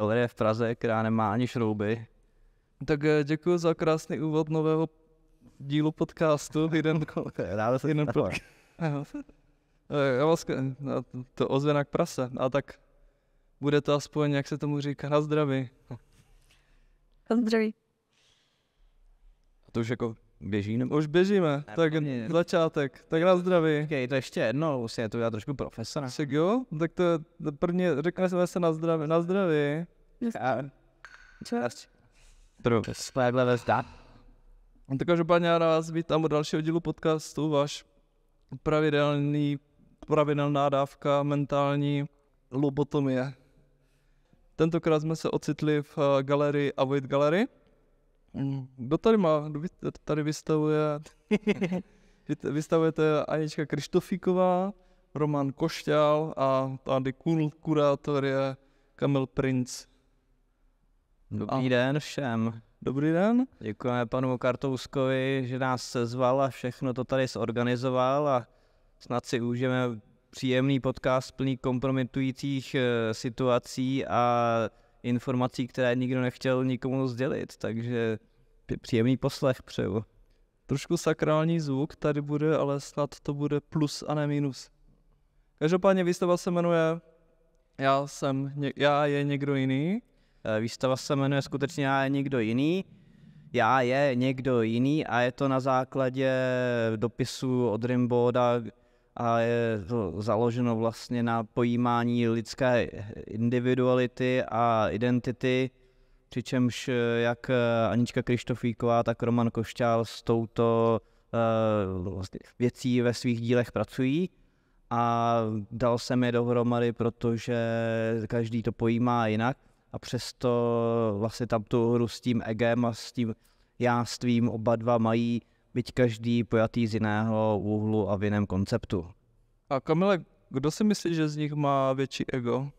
galerie v Praze, která nemá ani šrouby. Tak eh, děkuji za krásný úvod nového dílu podcastu. Jeden, Ráda se jeden takhle. pod... Já vás, to ozvěna k prase, a tak bude to aspoň, jak se tomu říká, na zdraví. Zdraví. A to už jako běží nebo? Už běžíme, Ne, tak mě- začátek, tak na zdraví. Okay, to ještě jedno, musím to udělat trošku profesionálně. Tak jo, tak to je to první, řekneme se na zdraví, na zdraví. Pro takhle vezda. Tak každopádně já vás vítám u dalšího dílu podcastu, váš pravidelný, pravidelná dávka mentální lobotomie. Tentokrát jsme se ocitli v eh, galerii Avoid Gallery. Mm, Kdo tady má, kdo tady vystavuje, vy- vystavujete Anička Krištofíková, Roman Košťál a tady kurátor je Kamil Princ. Dobrý den všem. Dobrý den. Děkujeme panu Kartouskovi, že nás sezval a všechno to tady zorganizoval a snad si užijeme příjemný podcast plný kompromitujících eh, situací a informací, které nikdo nechtěl nikomu sdělit, takže příjemný poslech přeju. Trošku sakrální zvuk tady bude, ale snad to bude plus a ne minus. Každopádně výstava se jmenuje Já jsem, já je někdo jiný. Eh, Výstava se jmenuje skutečně Já je někdo jiný. Já je někdo jiný a je to na základě dopisu od Rimboda a je to založeno vlastně na pojímání lidské individuality a identity, přičemž eh, jak eh, Anička Krištofíková, tak Roman Košťál s touto eh, vlastně věcí ve svých dílech pracují. A dal jsem je dohromady, protože každý to pojímá jinak. A přesto vlastně tam tu hru s tím egem a s tím jástvím oba dva mají, byť každý pojatý z jiného úhlu a v jiném konceptu. A Kamile, kdo si myslí, že z nich má větší ego?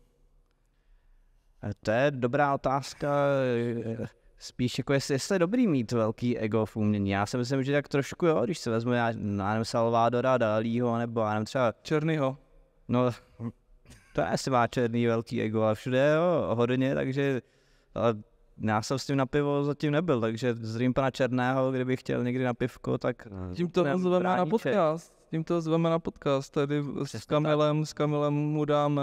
E, To je dobrá otázka, e, spíš jako jestli, jestli je dobrý mít velký ego v umění. Já si myslím, že tak trošku jo, když se vezmu, já, já nevím, Salvadora Dalího, nebo já nevím, třeba, Černýho. no, to je asi má černý velký ego, a všude jo, hodně, takže ale já jsem s tím na pivo zatím nebyl, takže zdravím pana Černého, kdyby chtěl někdy na pivko, tak... Tím to zveme na podcast. Tím to zveme na podcast. Tady s Přesně tak. Kamilem, s Kamilem mu dáme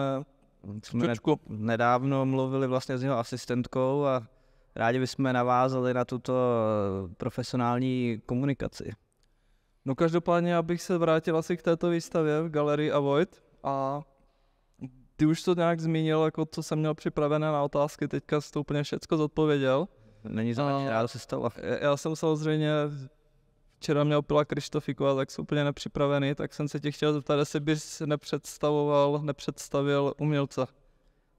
Jsme čočku. nedávno mluvili vlastně s jeho asistentkou a rádi bychom navázali na tuto eh, profesionální komunikaci. No každopádně, abych se vrátil asi k této výstavě v galerii Avoid a ty už to nějak zmínil, jako co jsem měl připravené na otázky, teďka jsi to úplně všecko zodpověděl. Není za A- rádo se stalo. Já- Já jsem samozřejmě včera měl Pila Krištofíková, tak jsem úplně nepřipravený, tak jsem se tě chtěl zeptat, jestli bys nepředstavoval, nepředstavil umělce.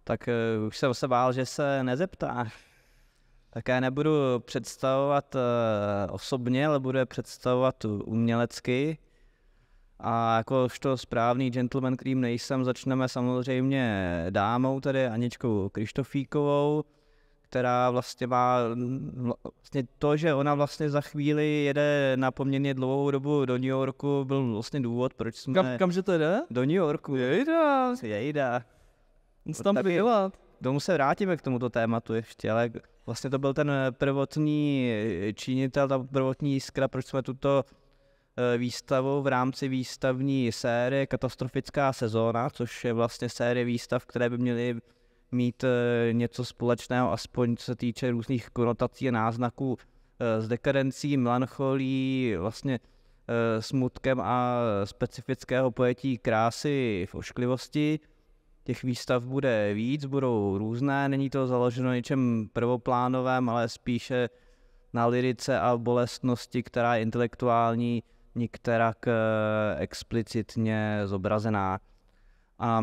Tak uh, už jsem se bál, že se nezeptá. Také nebudu představovat uh, osobně, ale budu je představovat umělecky. A jakožto správný gentleman, kterým nejsem, začneme samozřejmě dámou, tedy Aničkou Krištofíkovou, která vlastně má vla- vlastně to, že ona vlastně za chvíli jede na poměrně dlouhou dobu do New Yorku, byl vlastně důvod, proč jsme Kam, kamže to jde? do New Yorku. Jejda, Jejda. nic tam. K tomu se vrátíme k tomuto tématu ještě, ale vlastně to byl ten prvotní činitel, ta prvotní jiskra, proč jsme tuto výstavu v rámci výstavní série Katastrofická sezóna, což je vlastně série výstav, které by měly mít eh, něco společného, aspoň co se týče různých konotací a náznaků eh, s dekadencí, melancholí, vlastně eh, smutkem a specifického pojetí krásy v ošklivosti. Těch výstav bude víc, budou různé, není to založeno něčem prvoplánovém, ale spíše na lirice a bolestnosti, která je intelektuální, nikterak eh, explicitně zobrazená. A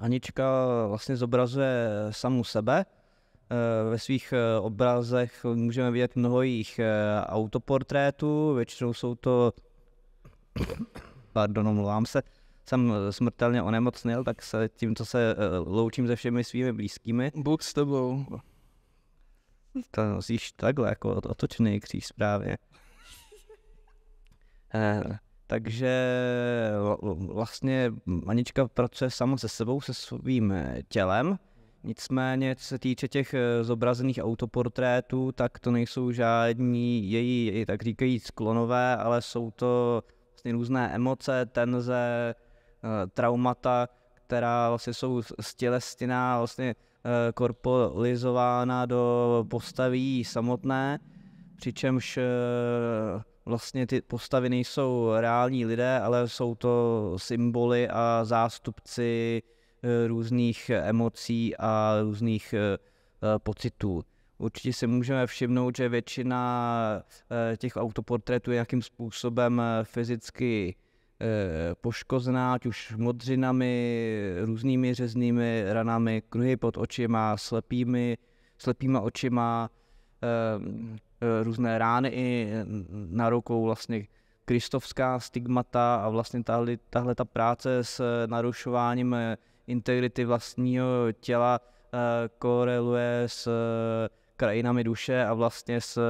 Anička vlastně zobrazuje samu sebe. Eh, Ve svých eh, obrazech můžeme vidět mnoho jejich autoportrétů, většinou jsou to, pardon, omlouvám se, jsem smrtelně onemocněl, tak se tímto se eh, loučím se všemi svými blízkými. Bůh s tebou. To nosíš takhle, jako otočný kříž správně. Eh, takže vla- vlastně Anička pracuje sama se sebou, se svým eh, tělem. Nicméně, co se týče těch eh, zobrazených autoportrétů, tak to nejsou žádní její, tak říkají sklonové, ale jsou to vlastně různé emoce, tenze, traumata, která vlastně jsou stělestěná, vlastně korporizována do postaví samotné, přičemž vlastně ty postavy nejsou reální lidé, ale jsou to symboly a zástupci Eh, různých emocí a různých eh, eh, pocitů. Určitě si můžeme všimnout, že většina těch autoportrétů je nějakým způsobem fyzicky poškozená, ať už modřinami, různými řeznými ranami, kruhy pod očima, slepými, slepýma očima, různé rány i na rukou, vlastně kristovská stigmata a vlastně tahle, tahle ta práce s narušováním integrity vlastního těla koreluje s krajinami duše a vlastně s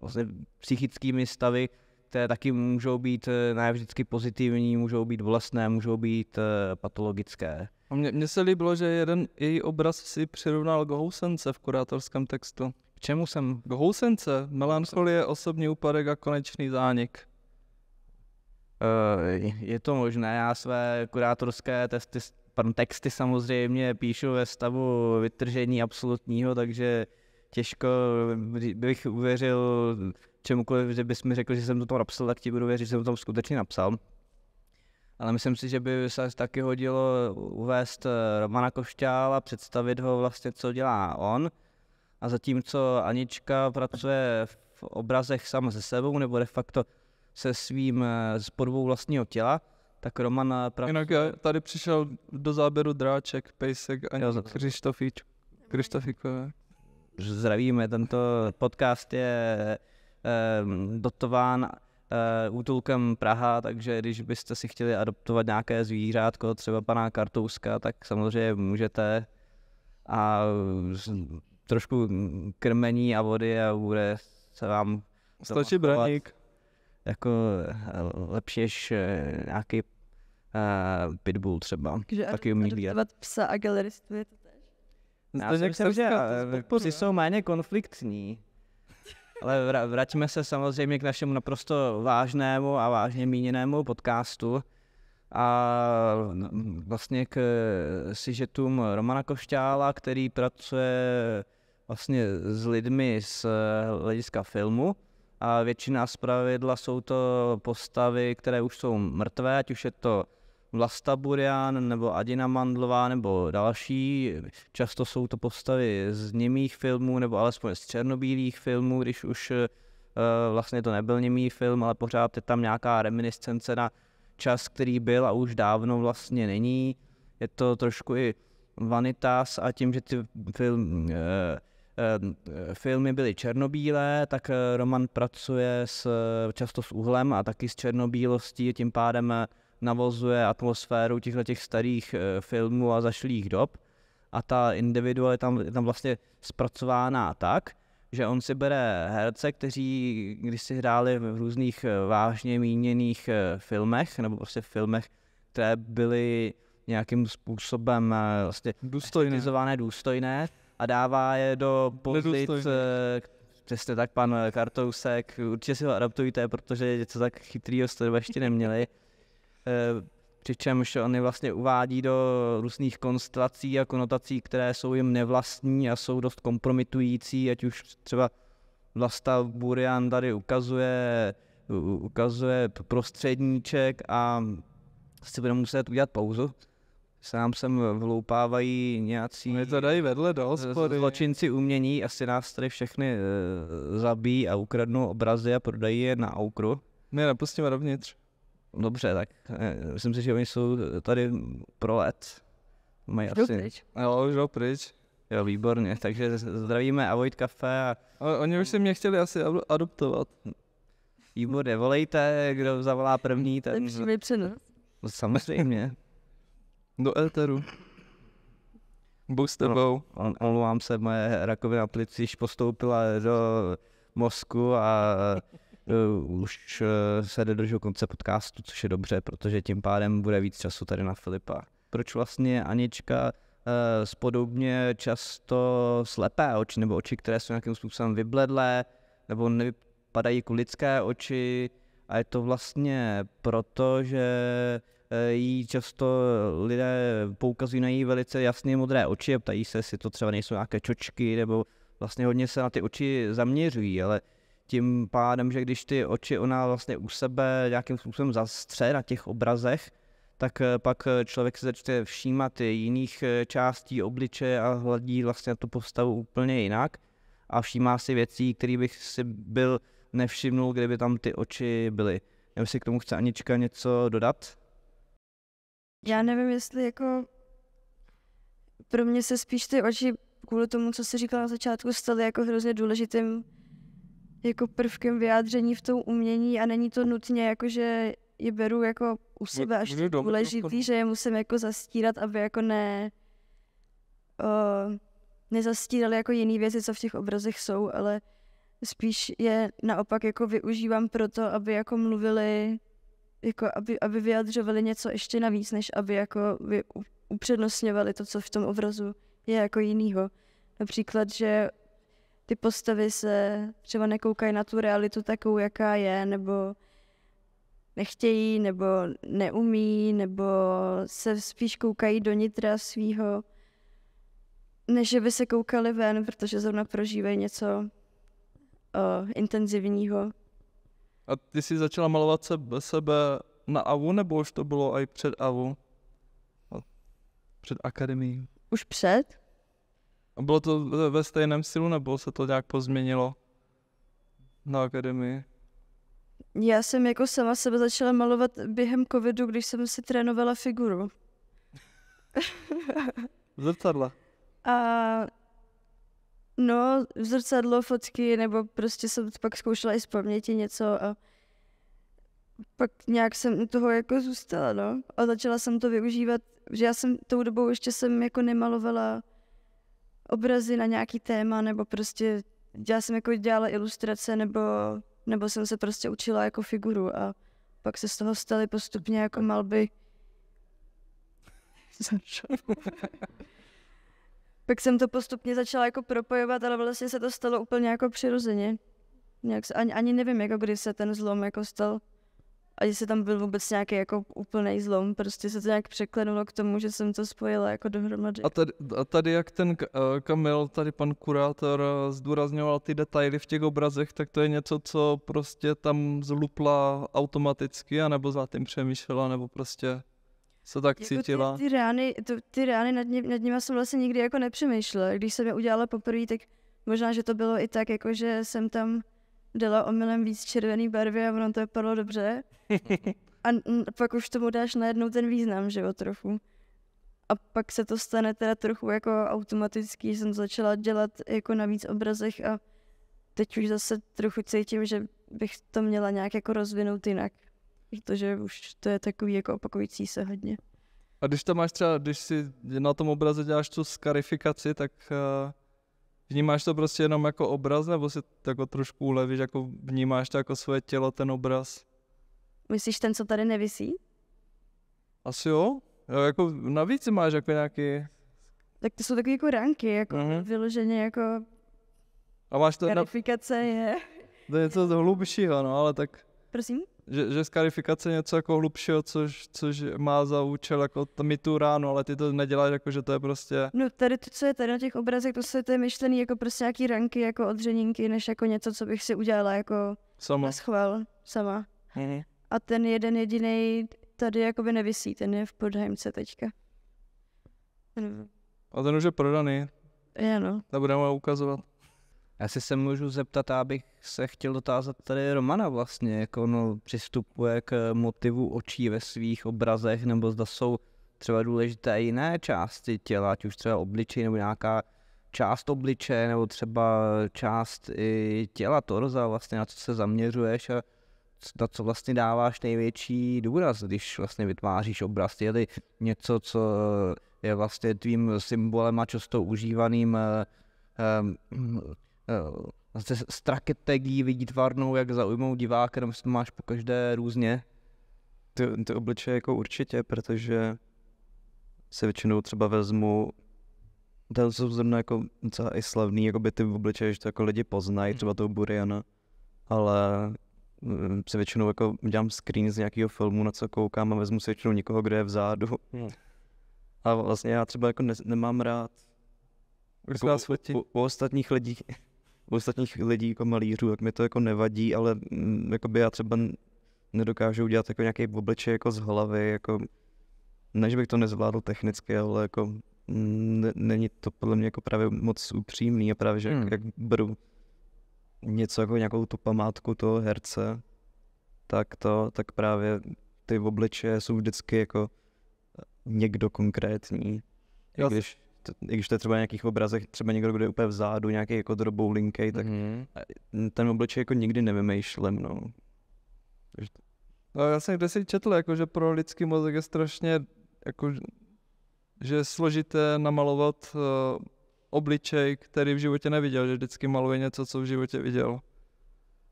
vlastně psychickými stavy, které taky můžou být ne vždycky pozitivní, můžou být bolestné, můžou být patologické. A mně, mně se líbilo, že jeden její obraz si přirovnal k housence v kurátorském textu. Čemu jsem? K housence. Melancholie, osobní úpadek a konečný zánik. Uh, je to možné, já své kurátorské testy pardon, texty samozřejmě píšu ve stavu vytržení absolutního, takže těžko bych uvěřil čemukoliv, že bys mi řekl, že jsem to tam napsal, tak ti budu věřit, že jsem to tam skutečně napsal. Ale myslím si, že by se taky hodilo uvést Romana Košťála, představit ho vlastně, co dělá on. A zatímco Anička pracuje v obrazech sama se sebou, nebo de facto se svým spodbou vlastního těla, tak Roman Prav... Jinak já tady přišel do záběru Dráček, Pejsek a Krištofíč. Krištofíkové. Zdravíme, tento podcast je eh, dotován eh, útulkem Praha, takže když byste si chtěli adoptovat nějaké zvířátko, třeba pana Kartouska, tak samozřejmě můžete a trošku krmení a vody a bude se vám Stačí braník jako eh, lepší než eh, nějaký uh, pitbull třeba. Takže taky umí hlídat. psa a galeristu je to tež? Já si myslím, že psi jsou méně konfliktní. Ale vraťme se samozřejmě k našemu naprosto vážnému a vážně míněnému podcastu a vlastně k sižetům Romana Košťála, který pracuje vlastně s lidmi z hlediska filmu a většina z pravidla jsou to postavy, které už jsou mrtvé, ať už je to Vlasta Burian nebo Adina Mandlová nebo další. Často jsou to postavy z němých filmů nebo alespoň z černobílých filmů, když už uh, vlastně to nebyl němý film, ale pořád je tam nějaká reminiscence na čas, který byl a už dávno vlastně není. Je to trošku i vanitas a tím, že ty film, uh, Ehm, filmy byly černobílé, tak eh, Roman pracuje s, často s uhlem a taky s černobílostí, tím pádem eh, navozuje atmosféru těchto těch starých eh, filmů a zašlých dob. A ta individualita tam, je tam vlastně zpracována tak, že on si bere herce, kteří když si hráli v různých vážně míněných filmech, nebo prostě filmech, které byly nějakým způsobem vlastně důstojné. důstojné a dává je do pozic, eh, přesně tak pan Kartousek, určitě si ho adaptujte, protože něco tak chytrýho jste ještě neměli. Eh, přičemž on je vlastně uvádí do různých konstelací a konotací, které jsou jim nevlastní a jsou dost kompromitující, ať už třeba Vlasta Burian tady ukazuje, ukazuje prostředníček a si budeme muset udělat pauzu sám sem vloupávají nějací My to dají vedle do hospody. zločinci umění, asi nás tady všechny uh, zabíjí a ukradnou obrazy a prodají je na aukru. My je nepustíme dovnitř. Dobře, tak uh, myslím si, že oni jsou tady pro let. Mají už asi... pryč. Jo, už jdou pryč. Jo, výborně, takže zdravíme Avoid Cafe a... a oni už si mě chtěli asi adoptovat. Výborně, volejte, kdo zavolá první, ten... Lepší přenos. Samozřejmě. Do éteru. Bůh s tebou. On, omlouvám se, moje rakovina plic již postoupila do mozku a uh, už uh, se nedržu konce podcastu, což je dobře, protože tím pádem bude víc času tady na Filipa. Proč vlastně Anička uh, spodobně často slepé oči, nebo oči, které jsou nějakým způsobem vybledlé, nebo nevypadají jako lidské oči. A je to vlastně proto, že eh, jí často lidé poukazují na její velice jasně modré oči a ptají se, jestli to třeba nejsou nějaké čočky, nebo vlastně hodně se na ty oči zaměřují, ale tím pádem, že když ty oči ona vlastně u sebe nějakým způsobem zastře na těch obrazech, tak eh, pak eh, člověk se začne všímat jiných eh, částí obličeje a hledí vlastně tu postavu úplně jinak a všímá si věcí, které bych si byl nevšimnul, kdyby tam ty oči byly. Nevím, si k tomu chce Anička něco dodat? Já nevím, jestli jako pro mě se spíš ty oči kvůli tomu, co jsi říkala na začátku, staly jako hrozně důležitým jako prvkem vyjádření v tom umění a není to nutně jako, že je beru jako u sebe až důležitý, že je musím jako zastírat, aby jako ne uh, nezastírali jako jiné věci, co v těch obrazech jsou, ale spíš je naopak jako využívám proto, aby jako mluvili, jako aby, aby vyjadřovali něco ještě navíc, než aby jako vy upřednostňovali to, co v tom obrazu je jako jinýho. Například, že ty postavy se třeba nekoukají na tu realitu takovou, jaká je, nebo nechtějí, nebo neumí, nebo se spíš koukají do nitra svýho, než by se koukali ven, protože zrovna prožívají něco uh, intenzivního. A ty jsi začala malovat sebe, sebe na AVU, nebo už to bylo i před AVU? Před akademií? Už před? A bylo to ve stejném stylu, nebo se to nějak pozměnilo na akademii? Já jsem jako sama sebe začala malovat během covidu, když jsem si trénovala figuru. Zrcadla. A no, zrcadlo, fotky, nebo prostě jsem pak zkoušela i z paměti něco a pak nějak jsem u toho jako zůstala, no. A začala jsem to využívat, že já jsem tou dobou ještě jsem jako nemalovala obrazy na nějaký téma, nebo prostě já jsem jako dělala ilustrace, nebo, nebo jsem se prostě učila jako figuru a pak se z toho staly postupně jako malby. pak jsem to postupně začala jako propojovat, ale vlastně se to stalo úplně jako přirozeně. Nějak se, ani, ani nevím, jako kdy se ten zlom jako stal a jestli tam byl vůbec nějaký jako úplný zlom, prostě se to nějak překlenulo k tomu, že jsem to spojila jako dohromady. A tady, a tady jak ten uh, Kamil, tady pan kurátor uh, zdůrazňoval ty detaily v těch obrazech, tak to je něco, co prostě tam zlupla automaticky, anebo za tím přemýšlela, nebo prostě se tak jako cítila. Ty, ty rány, to, ty rány nad, ně, nad nimi jsem vlastně nikdy jako nepřemýšlela. Když jsem je udělala poprvé, tak možná, že to bylo i tak, jako že jsem tam dala omylem víc červený barvy a ono to vypadalo dobře. A pak už tomu dáš najednou ten význam, že jo, trochu. A pak se to stane teda trochu jako automaticky, že jsem začala dělat jako na víc obrazech a teď už zase trochu cítím, že bych to měla nějak jako rozvinout jinak. Protože už to je takový jako opakující se hodně. A když tam máš třeba, když si na tom obraze děláš tu skarifikaci, tak uh, Vnímáš to prostě jenom jako obraz, nebo si jako trošku ulevíš, jako vnímáš to jako svoje tělo, ten obraz? Myslíš ten, co tady nevisí? Asi jo. jo jako navíc máš jako nějaký... Tak to jsou takové jako ranky, jako uh-huh. vyloženě jako... A máš to... Verifikace na... je... To je něco hlubšího, no, ale tak... Prosím? Že, že skarifikace je něco jako hlubšího, což, což má za účel jako mít tu ránu, ale ty to neděláš jako, že to je prostě... No tady to, co je tady na těch obrazech, to, se, to je myšlený jako prostě nějaký ranky, jako odřeninky, než jako něco, co bych si udělala jako sama. na schvál, sama. Mhm. A ten jeden jediný tady jakoby nevisí, ten je v Podheimce teďka. A ten už je prodaný. Je no. Nebudeme ukazovat. Já si se můžu zeptat, abych se chtěl dotázat tady Romana vlastně, jak ono přistupuje k motivu očí ve svých obrazech, nebo zda jsou třeba důležité jiné části těla, ať už třeba obličej nebo nějaká část obličeje, nebo třeba část i těla, torza, vlastně na co se zaměřuješ a na co vlastně dáváš největší důraz, když vlastně vytváříš obraz. Je něco, co je vlastně tvým symbolem a často užívaným um, zase strategií vidítvarnou, jak zaujmou diváka, nebo to máš po každé různě? Ty, ty obličeje jako určitě, protože se většinou třeba vezmu to jsou zrovna jako docela i slavný, jako by ty obličeje, že to jako lidi poznají, třeba toho Buriana, ale mm, si většinou jako dělám screen z nějakého filmu, na co koukám a vezmu si většinou někoho, kdo je vzadu. Hmm. A vlastně já třeba jako ne, nemám rád jako se vás fotí. u, u, ostatních lidí, u ostatních lidí jako malířů, tak mi to jako nevadí, ale mm, jakoby já třeba n- nedokážu udělat jako nějaký obličej jako z hlavy, jako ne, že bych to nezvládl technicky, ale jako mm, ne, není to podle mě jako právě moc upřímný a právě, že Hmm. hmm. jak beru něco jako nějakou tu památku toho herce, tak to, tak právě ty obličeje jsou vždycky jako někdo konkrétní. Já- když, I když to je třeba na nějakých obrazech, třeba někdo, kdo je úplně vzadu, nějaký jako droboulinkej, tak Mhm. ten obličej jako nikdy nevymýšlím, no. No, já jsem kde si četl, jako, že pro lidský mozek je strašně, jako, že je složité namalovat uh, obličej, který v životě neviděl, že vždycky maluje něco, co v životě viděl.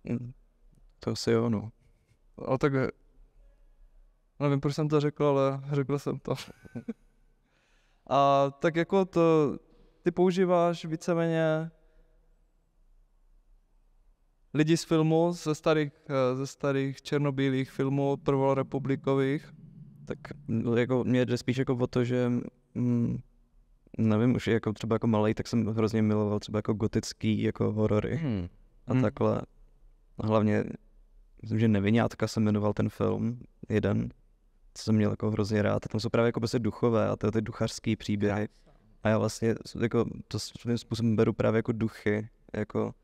Mm, To asi jo, no. Ale tak, nevím, proč jsem to řekl, ale řekl jsem to. A tak jako to, ty používáš víceméně lidi z filmu, ze starých, eh, ze starých černobílých filmů prvorepublikových. Tak no, jako mě jde spíš jako o to, že mm, nevím, už jako třeba jako malý, tak jsem hrozně miloval třeba jako gotický jako horory Hmm. a Hmm. takhle. A hlavně, myslím, že Nevinátka se jmenoval ten film, jeden, co jsem měl jako hrozně rád. A tam jsou právě jako prostě duchové a ty, ty duchařský příběhy. A já vlastně jako to svým způsobem beru právě jako duchy, jako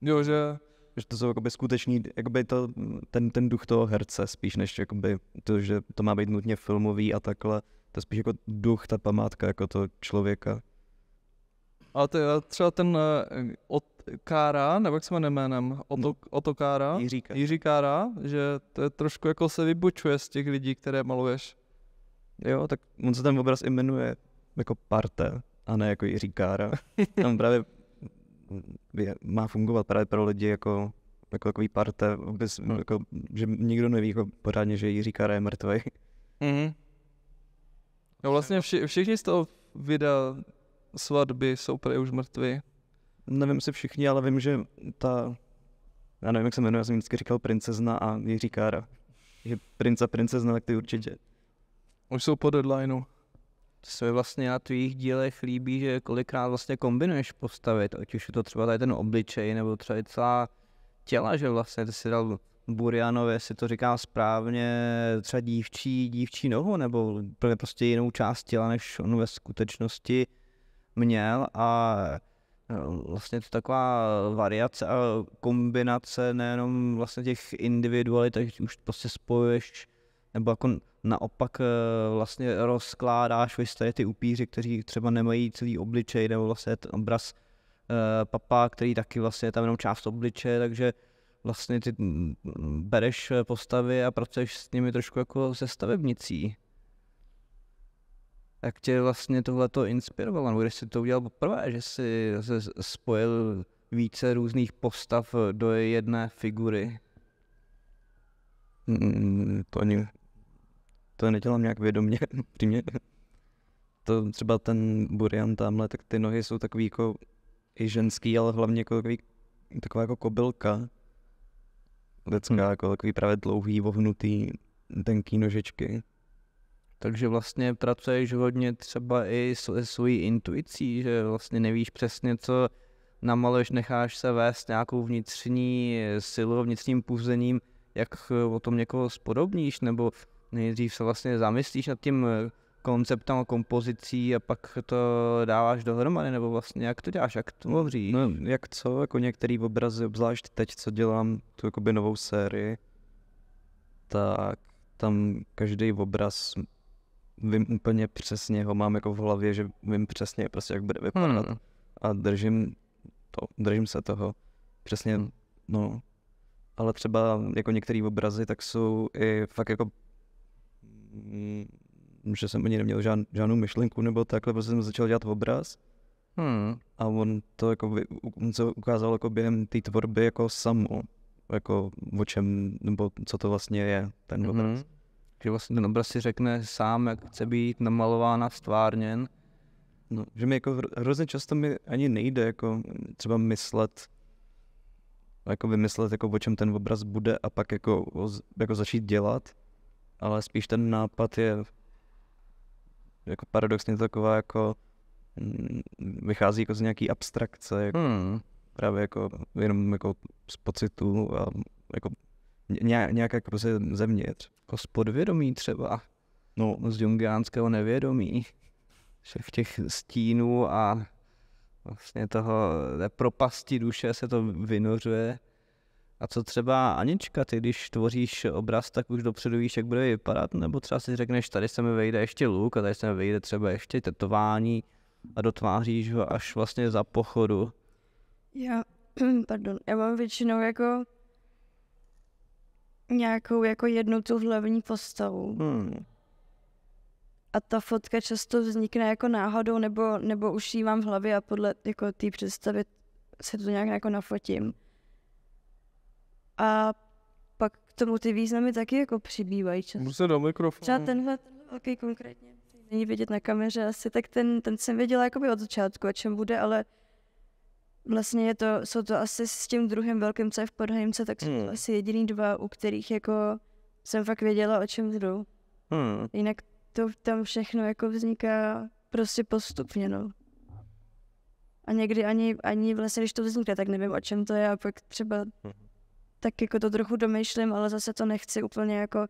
Jo, že že to jsou jakoby skutečný, jakoby to, ten, ten duch toho herce spíš než jakoby to, že to má být nutně filmový a takhle. To je spíš jako duch, ta památka jako toho člověka. A to je třeba ten uh, od Kára, nebo jak se jmenuje jménem, Oto, Otokára, Jiříka. Jiří Kára, že to je trošku jako se vybučuje z těch lidí, které maluješ. Jo, tak on se ten obraz jmenuje jako Parte, a ne jako Jiří Kára. Tam právě je, má fungovat právě pro lidi jako, jako takový parte, vůbec, jako, že nikdo neví jako pořádně, že Jiří Kára je mrtvý. Mhm. No vlastně vši, všichni z toho videa svatby jsou prej už mrtví. Nevím si všichni, ale vím, že ta, já nevím, jak se jmenuje, já jsem vždycky říkal princezna a Jiří Kára. Že princ a princezna, tak ty určitě. Už jsou po deadlineu. To se mi vlastně na tvých dílech líbí, že kolikrát vlastně kombinuješ postavy, ať už je to třeba tady ten obličej, nebo třeba i celá těla, že vlastně ty si dal Burianovi, jestli to říkám správně, třeba dívčí, dívčí nohu, nebo úplně prostě jinou část těla, než on ve skutečnosti měl a eh, vlastně to taková variace a kombinace nejenom vlastně těch individualit, tak už prostě spojuješ nebo jako naopak eh, vlastně rozkládáš, vy ty upíři, kteří třeba nemají celý obličej, nebo vlastně ten obraz eh, papa, který taky vlastně je tam jenom část obličeje, takže vlastně ty mm, bereš postavy a pracuješ s nimi trošku jako se stavebnicí. Jak tě vlastně tohleto inspirovalo, nebo když jsi to udělal poprvé, že jsi se spojil více různých postav do jedné figury? Mm, to ani, to nedělám nějak vědomě, přímě. To třeba ten Burian tamhle, tak ty nohy jsou takový jako i ženský, ale hlavně jako takový, taková jako kobylka. Lidská, Hmm. jako takový právě dlouhý, vohnutý, tenký nožičky. Takže vlastně pracuješ hodně třeba i se svojí intuicí, že vlastně nevíš přesně, co namaluješ, necháš se vést nějakou vnitřní silou, vnitřním půzením, jak o tom někoho spodobníš, nebo nejdřív se vlastně zamyslíš nad tím konceptem a kompozicí a pak to dáváš dohromady, nebo vlastně jak to děláš, jak to hoří? No jak co, jako některý obrazy, obzvlášť teď, co dělám tu jakoby novou sérii, tak tam každý obraz vím úplně přesně, ho mám jako v hlavě, že vím přesně prostě, jak bude vypadat. Hmm. a držím to, držím se toho. Přesně, Hmm. no. Ale třeba jako některé obrazy, tak jsou i fakt jako, mm, že jsem ani neměl žád, žádnou myšlenku nebo takhle, protože jsem začal dělat obraz Hmm. a on to jako, vy- on se ukázal jako během té tvorby jako samo, jako o čem, nebo co to vlastně je, ten Mhm. obraz. Že vlastně ten obraz si řekne sám, jak chce být namalován a stvárněn. No, že mi jako hro- hrozně často mi ani nejde jako třeba myslet, jako vymyslet, jako o čem ten obraz bude a pak jako, jako začít dělat, ale spíš ten nápad je jako paradoxně taková jako mm, vychází jako z nějaký abstrakce, jako Hmm. právě jako jenom jako z pocitu a jako nějak, nějak jako prostě zevnitř. Jako z podvědomí třeba. No, z jungiánského nevědomí. Všech těch stínů a vlastně toho té propasti duše se to vynořuje. A co třeba Anička, ty když tvoříš obraz, tak už dopředu víš, jak bude vypadat, nebo třeba si řekneš, tady se mi vejde ještě luk a tady se mi vejde třeba ještě tetování a dotváříš ho až vlastně za pochodu. Já, pardon, já mám většinou jako nějakou jako jednu tu hlavní postavu. Hmm. A ta fotka často vznikne jako náhodou, nebo, nebo už ji mám v hlavě a podle jako té představy se to nějak jako nafotím. A pak k tomu ty významy taky jako přibývají často. Můžu se do mikrofonu. Třeba tenhle, tenhle velký konkrétně, není vidět na kameře asi, tak ten, ten jsem věděla jakoby od začátku, o čem bude, ale vlastně je to, jsou to asi s tím druhým velkým, co je v Podhajemce, tak jsou Hmm. to asi jediný dva, u kterých jako jsem fakt věděla, o čem jdu. Hmm. Jinak to tam všechno jako vzniká prostě postupně, no. A někdy ani, ani vlastně, když to vznikne, tak nevím, o čem to je a pak třeba tak jako to trochu domýšlím, ale zase to nechci úplně jako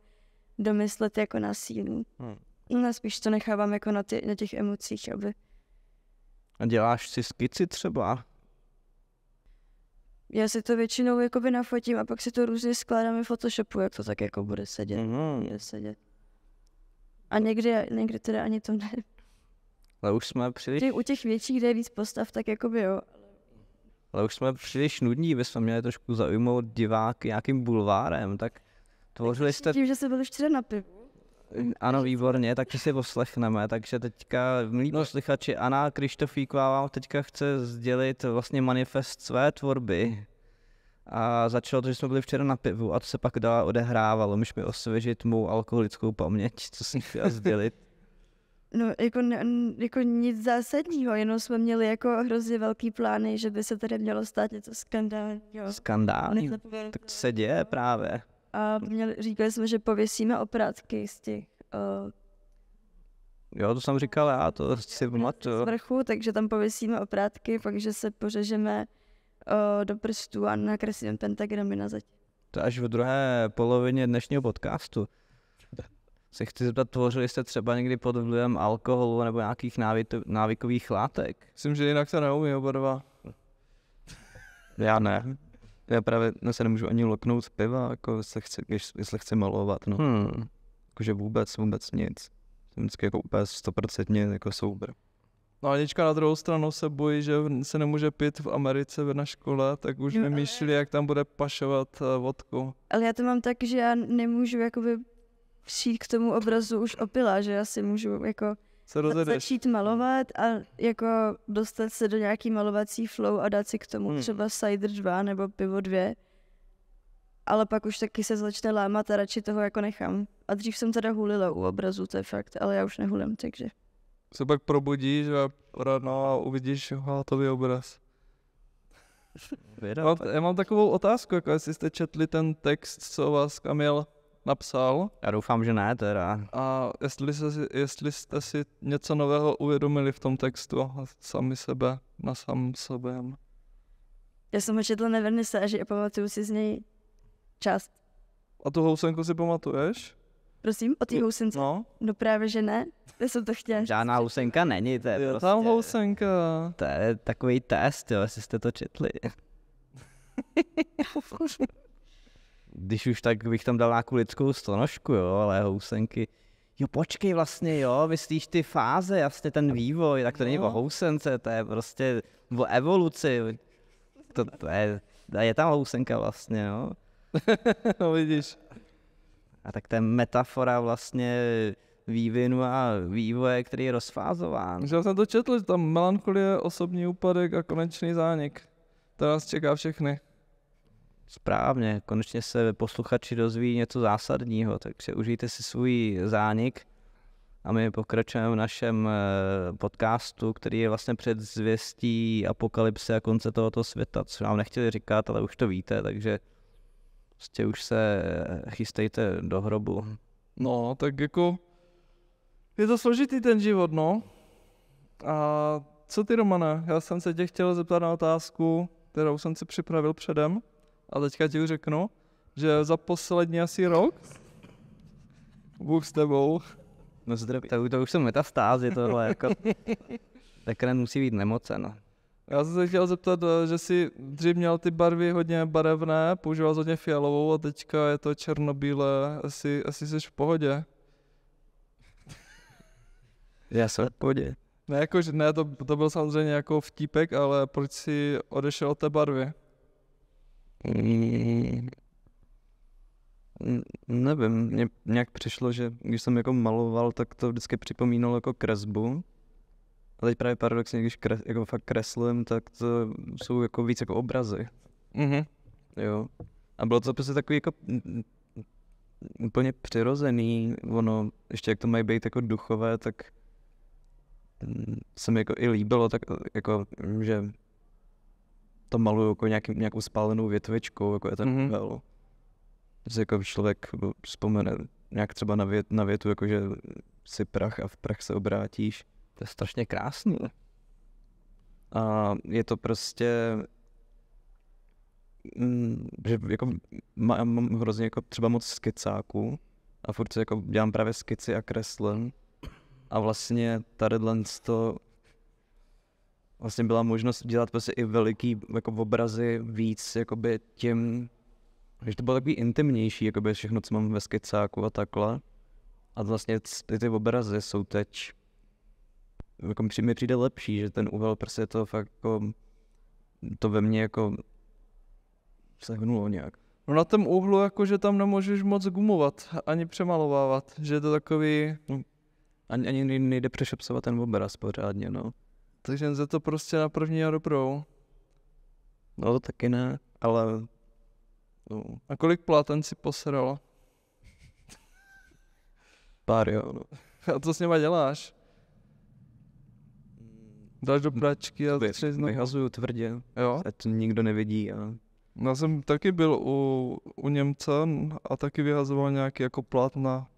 domyslet jako na sílu. Hmm. No, spíš to nechávám jako na, ty, na těch emocích, aby A děláš si skici třeba? Já si to většinou jakoby nafotím a pak si to různě skládám v Photoshopu, jak to tak jako bude sedět. Mhm. Bude sedět. A někdy, někdy teda ani to ne. Ale už jsme příliš, Těch, u těch větších, kde je víc postav, tak jakoby jo. ale už jsme příliš nudní, bychom měli trošku zaujmout diváky nějakým bulvárem, tak tvořili jste Tím, že jsme byli včera na pivu. Ano, výborně, tak si poslechneme. Takže teďka, milí posluchači, Anna Krištofíková vám teďka chce sdělit vlastně manifest své tvorby. A začalo to, že jsme byli včera na pivu a to se pak dál odehrávalo. Myš mi osvěžit mou alkoholickou paměť, co jsem chtěla sdělit. No, jako, ne, jako nic zásadního, jenom jsme měli jako hrozně velký plány, že by se tady mělo stát něco skandálního. Skandální. Tak to se děje právě. A měli, říkali jsme, že pověsíme oprátky z těch uh, Jo, to jsem říkal já, to si z pamatuju. vrchu, takže tam pověsíme oprátky, pak že se pořežeme uh, do prstů a nakreslíme pentagramy na zeď. To až v druhé polovině dnešního podcastu. Se chci zeptat, tvořili jste třeba někdy pod vlivem alkoholu nebo nějakých návyto- návykových látek? Myslím, že jinak se neumí oba dva. já ne. Já právě no, se nemůžu ani loknout z piva, jako jestli chci, když, jestli chci malovat, no. Hmm. Jakože vůbec, vůbec nic. Jsem vždycky jako úplně stoprocentně jako soubr. No Anička na druhou stranu se bojí, že se nemůže pít v Americe na škole, tak už Jo, ale- vymýšlí, jak tam bude pašovat eh, vodku. Ale já to mám tak, že já nemůžu jakoby přijít k tomu obrazu už opila, že já si můžu jako Se rozjedeš. začít malovat a jako dostat se do nějaký malovací flow a dát si k tomu Hmm. třeba cider 2 nebo pivo 2. Ale pak už taky se začne lámat a radši toho jako nechám. A dřív jsem teda hulila u obrazu, to je fakt, ale já už nehulím, takže. Se pak probudíš a ráno a uvidíš hotový obraz. Věda, Já mám, já mám takovou otázku, jako jestli jste četli ten text, co vás Kamil napsal Já doufám, že ne teda. a jestli, se, jestli jste si něco nového uvědomili v tom textu a sami sebe, na sám sobě. Já jsem ho četla na vernisáži a pamatuju si z něj část. A tu housenku si pamatuješ? Prosím, o té housence? No, No právě, že ne. Já jsem to chtěla. říct. Žádná husenka není, to je, je prostě, tam housenka. to je takový test, jo, jestli jste to četli. Když už tak bych tam dal nějakou lidskou stonožku, jo, ale housenky. Jo, počkej vlastně, jo, myslíš ty fáze, jasně ten vývoj, tak to není o No. housence, to je prostě o evoluci. To, to je, je tam housenka vlastně, jo. no vidíš. A tak to je metafora vlastně vývinu a vývoje, který je rozfázován. Já jsem to četl, že tam melancholie, osobní úpadek a konečný zánik. To nás čeká všechny. Správně, konečně se posluchači dozví něco zásadního, takže užijte si svůj zánik a my pokračujeme v našem eh, podcastu, který je vlastně před zvěstí apokalypse a konce tohoto světa, co nám nechtěli říkat, ale už to víte, takže prostě už se chystejte do hrobu. No, tak jako je to složitý ten život, no. A co ty, Romane? Já jsem se tě chtěl zeptat na otázku, kterou jsem si připravil předem a teďka ti už řeknu, že za poslední asi rok Bůh s tebou. No zdraví. To, to už jsou metastázy, tohle jako... tak musí být nemoce, no. Já jsem se chtěl zeptat, eh, že jsi dřív měl ty barvy hodně barevné, používal hodně fialovou a teďka je to černobílé, asi, asi jsi v pohodě. Já jsem v pohodě. Ne, jako, ne, to, to byl samozřejmě jako vtípek, ale proč jsi odešel od té barvy? Mm, nevím, mně nějak přišlo, že když jsem jako maloval, tak to vždycky připomínalo jako kresbu. A teď právě paradoxně, když kres, jako fakt kreslím, tak to jsou jako víc jako obrazy. Mhm. Jo. A bylo to prostě takový jako úplně přirozený, ono, ještě jak to mají být jako duchové, tak se mi jako i líbilo, tak jako, že to maluju jako nějaký, nějakou spálenou větvičkou, jako je ten mm-hmm. vel. Že jako člověk vzpomene nějak třeba na, vět, na větu, jako že si prach a v prach se obrátíš. To je strašně krásný. A je to prostě, mm, že jako mám hrozně jako třeba moc skicáků a furt jako dělám právě skici a kreslím. A vlastně tady to vlastně byla možnost dělat prostě i veliký jako obrazy víc jakoby tím, že to bylo takový intimnější, jakoby všechno, co mám ve skicáku a takhle. A vlastně ty, ty obrazy jsou teď jako mi přijde lepší, že ten úhel prostě to fakt jako to ve mně jako se hnulo nějak. No na tom úhlu jako, že tam nemůžeš moc gumovat, ani přemalovávat, že je to takový... No, ani, ani nejde přešepsovat ten obraz pořádně, no. Takže se to prostě na první a dobrou. No to taky ne, ale... No. A kolik pláten si poseral? Pár jo, no. A co s něma děláš? Dáš do pračky a tři Vyhazuju tvrdě, jo? ať to nikdo nevidí. A... Já jsem taky byl u, u Němce a taky vyhazoval nějaký jako plátna.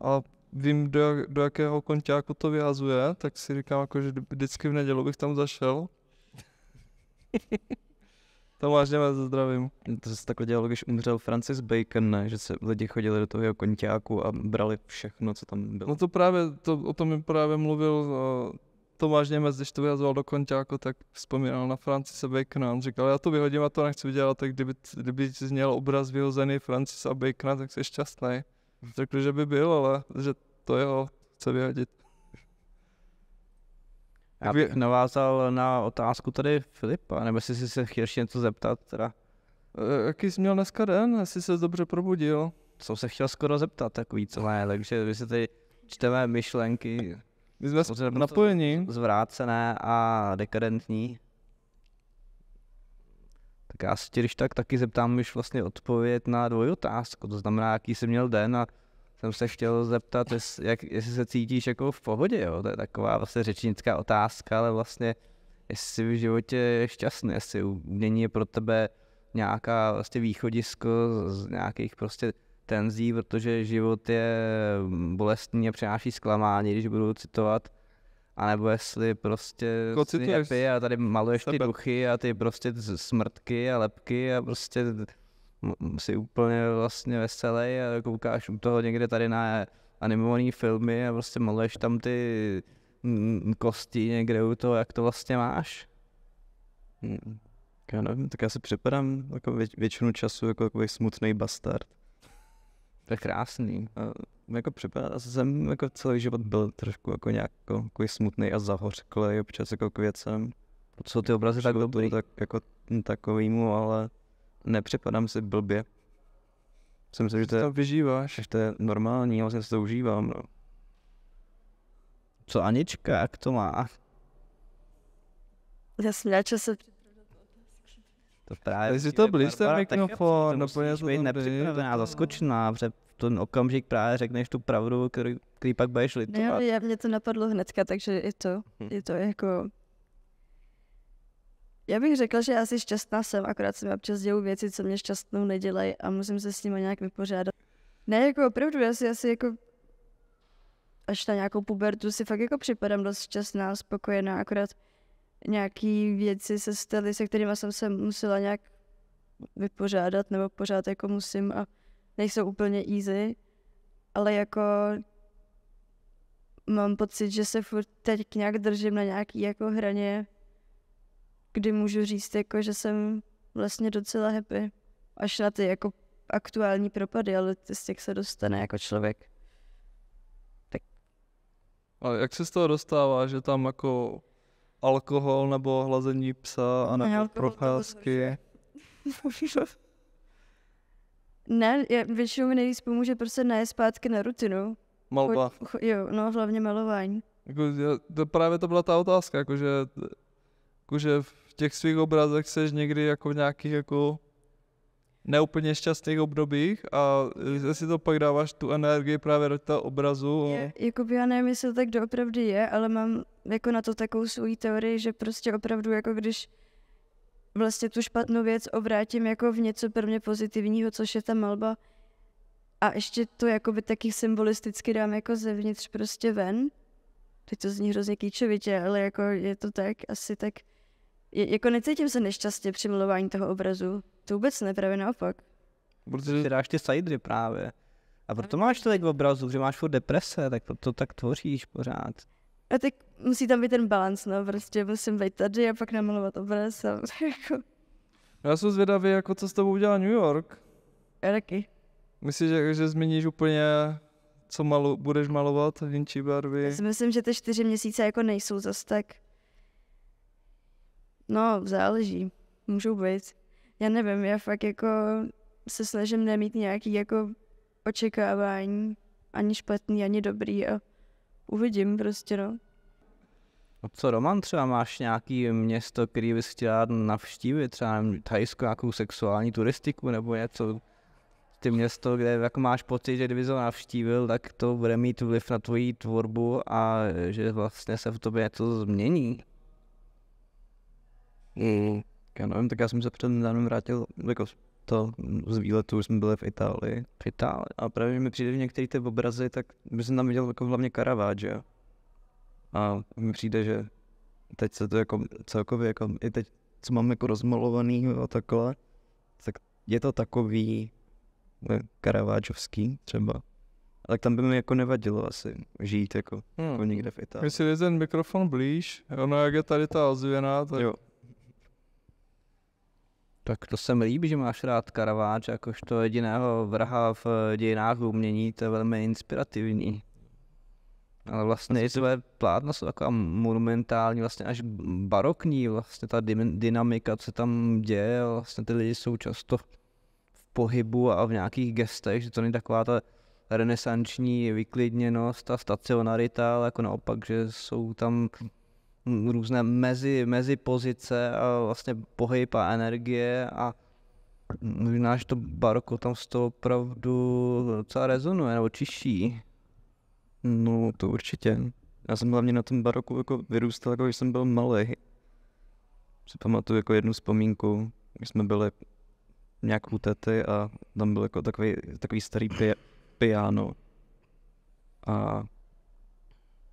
A vím, do, jak, do jakého konťáku to vyhazuje, tak si říkám, jako, že vždycky v nedělu bych tam zašel. to máš ze zdravím. To se takhle dělalo, když umřel Francis Bacon, ne? že se lidi chodili do toho jeho konťáku a brali všechno, co tam bylo. No to právě, to, o tom mi právě mluvil uh, Tomáš Němec, když to vyhazoval do konťáku, tak vzpomínal na Francise Bacona. On říkal, já to vyhodím a to nechci udělat, tak kdyby, kdyby jsi měl obraz vyhozený Francisa Bacona, tak jsi šťastný. Řekl, že by byl, ale že to jeho chce vyhodit. Já bych navázal na otázku tady Filipa, nebo jestli jsi se chtěl ještě něco zeptat teda. E, jaký jsi měl dneska den, jestli se dobře probudil? Co se chtěl skoro zeptat, takový co ne, takže vy se tady čteme myšlenky. My jsme napojení. Zvrácené a dekadentní. Tak já se tě když tak taky zeptám už vlastně odpověď na dvojotázku, to znamená, jaký jsi měl den a jsem se chtěl zeptat, jest, jak, jestli se cítíš jako v pohodě, jo? to je taková vlastně řečnická otázka, ale vlastně jestli v životě šťastný, jestli umění je pro tebe nějaká vlastně východisko z nějakých prostě tenzí, protože život je bolestný a přináší zklamání, když budu citovat, anebo jestli prostě jsi happy a tady maluješ ty duchy a ty prostě smrtky a lepky a prostě si úplně vlastně veselý a koukáš u toho někde tady na animované filmy a prostě maluješ tam ty kosti někde u toho, jak to vlastně máš. Hmm. Já nevím, tak já si připadám jako vě- většinu času jako takový smutný bastard. To je krásný. A, jako připadá, jsem jako celý život byl trošku jako nějak jako, jako smutný a zahořklý občas jako k věcem. Co ty obrazy tak dobrý? Tak, jako takovýmu, ale nepřipadám si blbě. Jsem si, že to je, vyžíváš. že to je normální, vlastně si to užívám. No. Co Anička, jak to má? Já jsem měla čas se to právě... Takže to blíž ten mikrofon, no to být nepřipravená, zaskočená, protože v ten okamžik právě řekneš tu pravdu, který, který pak budeš Ne, litovat. ale já, mě to napadlo hnedka, takže je to, Hm. je to jako... Já bych řekla, že asi šťastná jsem, akorát se mi občas dějou věci, co mě šťastnou nedělají a musím se s nimi nějak vypořádat. Ne, jako opravdu, já si asi jako až na nějakou pubertu si fakt jako připadám dost šťastná, spokojená, akorát nějaký věci se staly, se kterými jsem se musela nějak vypořádat, nebo pořád jako musím a nejsou úplně easy, ale jako mám pocit, že se furt teď nějak držím na nějaký jako hraně, kdy můžu říct, jako, že jsem vlastně docela happy. Až na ty jako aktuální propady, ale ty z těch se dostane jako člověk. A jak se z toho dostává, že tam jako alkohol nebo hlazení psa a Ne, nebo procházky? Ne, já, většinou mi nejvíc pomůže prostě najít zpátky na rutinu. Malba. Cho- cho- jo, no hlavně malování. Jako, já- to právě to byla ta otázka, jakože, jakože v těch svých obrazech seš někdy jako v nějakých jako neúplně šťastných obdobích a jestli to pak dáváš tu energii právě do toho obrazu. Je, jako já nevím, jestli to tak doopravdy je, ale mám jako na to takovou svou teorii, že prostě opravdu jako když vlastně tu špatnou věc obrátím jako v něco pro mě pozitivního, což je ta malba, a ještě to jakoby taky symbolisticky dám jako zevnitř prostě ven. Teď to zní hrozně kýčovitě, ale jako je to tak, asi tak. Je, jako necítím se nešťastně při malování toho obrazu. To vůbec ne, právě naopak. Protože Ty dáš ty sajdry právě. A proto máš tolik obrazů, že máš furt deprese, tak proto tak tvoříš pořád. A tak musí tam být ten balans, no, prostě musím být tady a pak namalovat obraz a jako, já jsem zvědavý, jako co s tebou udělá New York. já taky. Myslíš, že, že změníš úplně, co malu, budeš malovat, hinčí barvy? Já si myslím, že ty čtyři měsíce jako nejsou zas tak, no, záleží, můžou být. Já nevím, já fakt jako se snažím nemít nějaký jako očekávání, ani špatný, ani dobrý a uvidím prostě, no. A co Roman třeba máš nějaký město, který bys chtěla navštívit, třeba nevím, Thajsko, nějakou sexuální turistiku nebo něco? Ty město, kde jako máš pocit, že kdyby to navštívil, tak to bude mít vliv na tvoji tvorbu a že vlastně se v tobě něco změní. Mm, já nevím, tak já jsem se před nedávnem vrátil jako z- to z výletu, jsme byli v Itálii. V Itálii. A právě mi přijde, že některé ty obrazy, tak by jsem tam viděl jako hlavně Caravaggio. A mi přijde, že teď se to jako celkově, jako i teď, co mám jako rozmalovaný a takhle, tak je to takový Caravaggiovský třeba. A tak tam by mi jako nevadilo asi žít jako, jako Hmm. někde v Itálii. Jestli je ten mikrofon blíž, ono jak je tady ta ozvěna, tak Jo, Tak to se mi líbí, že máš rád Caravaggio jakožto jediného vrha v dějinách umění, to je velmi inspirativní. Ale vlastně i tvoje plátna jsou taková monumentální, vlastně až barokní, vlastně ta dy- dynamika, co se tam děje, vlastně ty lidi jsou často v pohybu a v nějakých gestech, že to není taková ta renesanční vyklidněnost a stacionarita, ale jako naopak, že jsou tam různé mezi, mezi pozice a vlastně pohyb a energie a možná, že to baroko tam z toho opravdu docela rezonuje nebo čiší. no to určitě. Já jsem hlavně na tom baroku jako vyrůstal, jako když jsem byl malý. Si pamatuju jako jednu vzpomínku, když jsme byli nějak u tety a tam byl jako takový, takový starý pi- piano. A